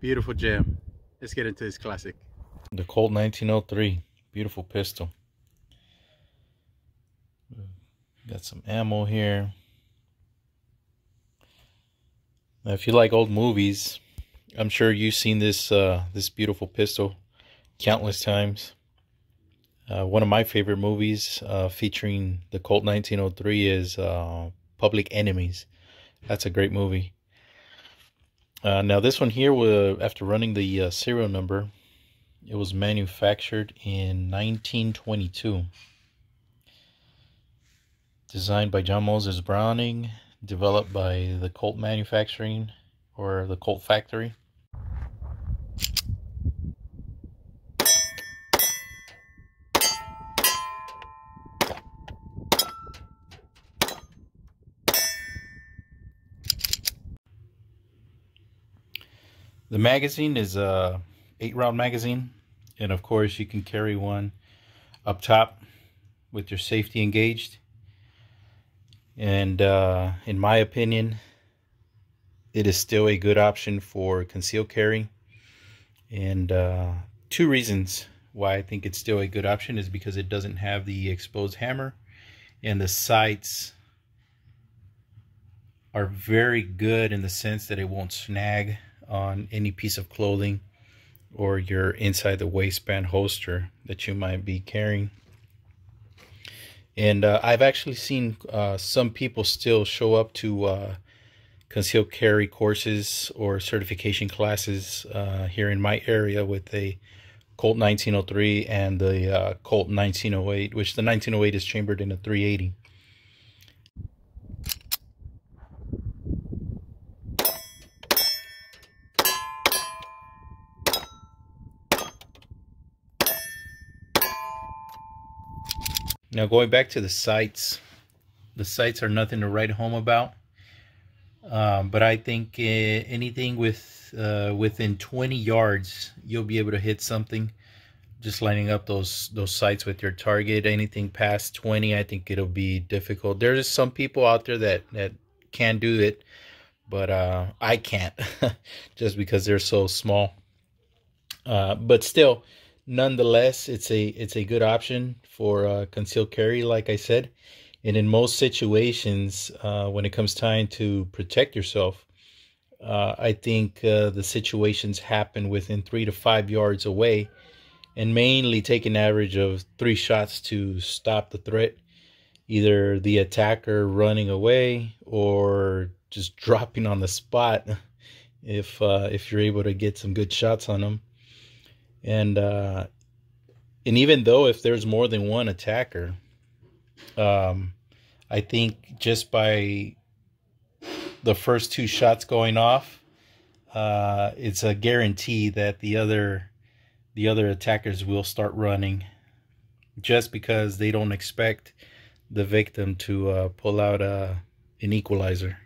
Beautiful gem. Let's get into this classic. The Colt 1903. Beautiful pistol. Got some ammo here. Now, if you like old movies, I'm sure you've seen this uh, this beautiful pistol countless times. Uh, one of my favorite movies uh, featuring the Colt 1903 is uh, Public Enemies. That's a great movie. Uh, now this one here, after running the uh, serial number, it was manufactured in 1922. Designed by John Moses Browning, developed by the Colt Manufacturing or the Colt Factory. The magazine is a eight round magazine. And of course you can carry one up top with your safety engaged. And uh, in my opinion, it is still a good option for concealed carry. And uh, two reasons why I think it's still a good option is because it doesn't have the exposed hammer and the sights are very good in the sense that it won't snag on any piece of clothing or your inside the waistband holster that you might be carrying. And uh, I've actually seen uh, some people still show up to uh, concealed carry courses or certification classes uh, here in my area with a Colt 1903 and the uh, Colt 1908, which the 1908 is chambered in a 380. Now going back to the sights, the sights are nothing to write home about. Um, but I think uh, anything with uh, within 20 yards, you'll be able to hit something. Just lining up those those sights with your target. Anything past 20, I think it'll be difficult. There's some people out there that that can do it, but uh, I can't, just because they're so small. Uh, but still, nonetheless, it's a it's a good option for uh, concealed carry, like I said. And in most situations, uh, when it comes time to protect yourself, uh, I think uh, the situations happen within three to five yards away, and mainly take an average of three shots to stop the threat, either the attacker running away or just dropping on the spot. If uh, if you're able to get some good shots on them, and uh, and even though if there's more than one attacker, um, I think just by the first two shots going off, uh, it's a guarantee that the other the other attackers will start running, just because they don't expect the victim to uh, pull out a, uh, an equalizer.